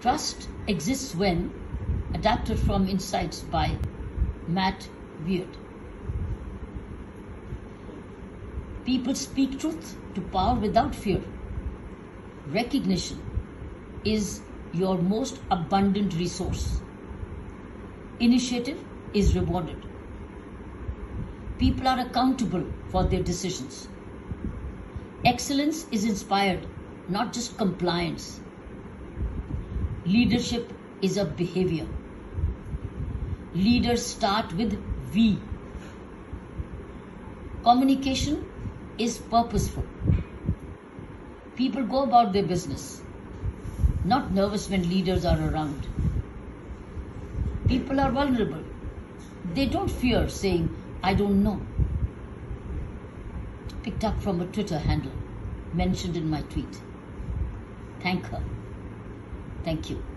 Trust exists when, adapted from Insights by Matt Beard. People speak truth to power without fear. Recognition is your most abundant resource. Initiative is rewarded. People are accountable for their decisions. Excellence is inspired, not just compliance. Leadership is a behavior. Leaders start with we. Communication is purposeful. People go about their business, not nervous when leaders are around. People are vulnerable. They don't fear saying, I don't know. Picked up from a Twitter handle mentioned in my tweet. Thank her. Thank you.